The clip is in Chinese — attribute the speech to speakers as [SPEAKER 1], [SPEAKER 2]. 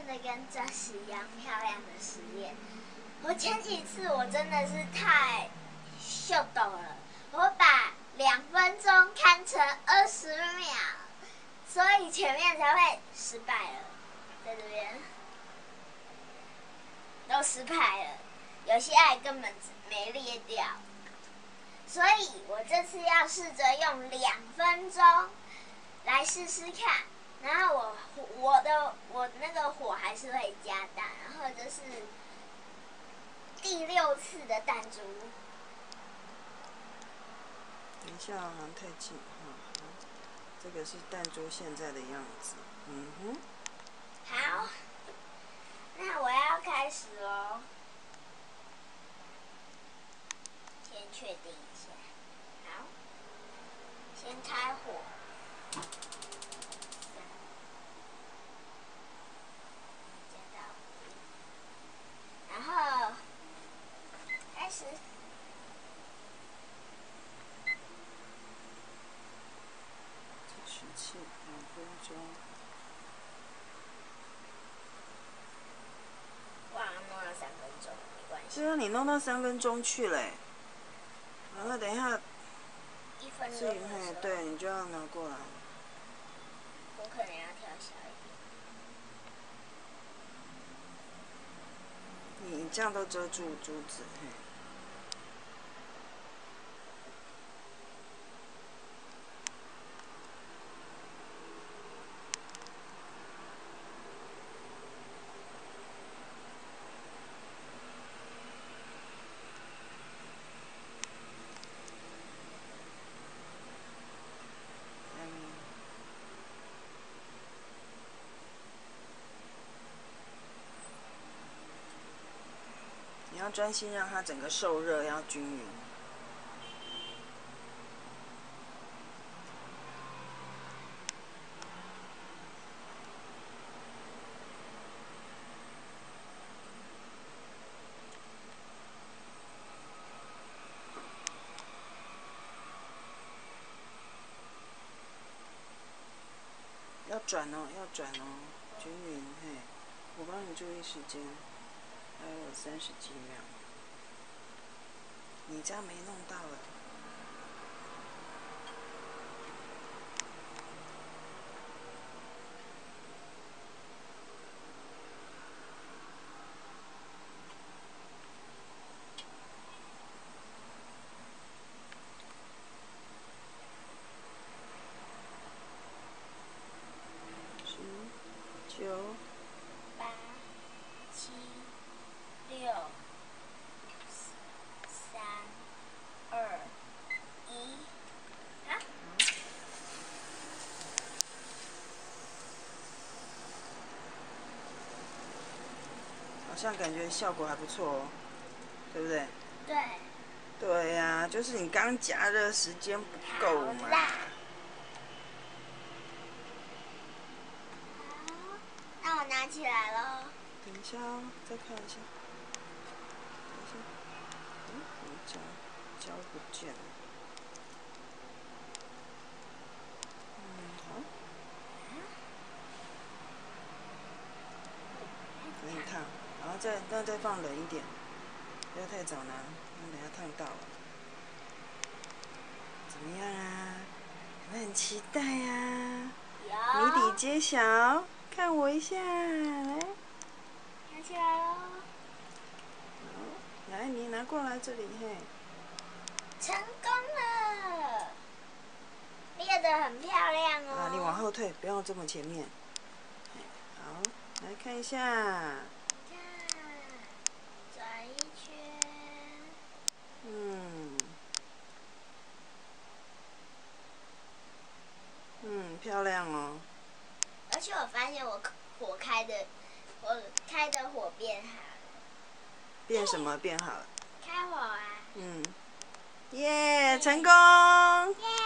[SPEAKER 1] 真的跟钻石一样漂亮的实验我前几次我真的是太秀逗了我把两分钟看成二十秒所以前面才会失败了在这边。都失败了有些爱根本没裂掉所以我这次要试着用两分钟来试试看。然后我我的我那个火还是会加大，然后这是第六次的弹珠。
[SPEAKER 2] 等一下，好像太近哈。这个是弹珠现在的样子。嗯哼。
[SPEAKER 1] 好，那我要开始喽。先确定一下。好，先开火。然后开始。
[SPEAKER 2] 两分钟。
[SPEAKER 1] 哇，弄了三分钟，没关系。
[SPEAKER 2] 对啊，你弄到三分钟去嘞。然后等一下。
[SPEAKER 1] 一分钟。对，
[SPEAKER 2] 你就要拿过来。
[SPEAKER 1] 我可能要调小一
[SPEAKER 2] 点。你这样都遮住珠子，嘿。要专心让它整个受热，要均匀。要转哦，要转哦，均匀嘿，我帮你注意时间。还有三十几秒，你家没弄到了。十九。这样感觉效果还不错哦，对不对？
[SPEAKER 1] 对。
[SPEAKER 2] 对呀，就是你刚加热时间不够嘛。好，
[SPEAKER 1] 那我拿起来了。
[SPEAKER 2] 等一下哦，再看一下。等一下，嗯，胶胶不见了。再那再放冷一点，不要太早拿，等下烫到了。怎么样啊？很期待呀！
[SPEAKER 1] 谜底
[SPEAKER 2] 揭晓，看我一下，来，
[SPEAKER 1] 拿起来喽。
[SPEAKER 2] 来，你拿过来这里嘿。
[SPEAKER 1] 成功了，裂得很漂亮哦。啊，你往后
[SPEAKER 2] 退，不要这么前面。好，来看一下。漂亮哦！
[SPEAKER 1] 而且我发现我火开的，我开的火变好了。
[SPEAKER 2] 变什么变好了？
[SPEAKER 1] 开火啊！
[SPEAKER 2] 嗯，耶，成功！耶。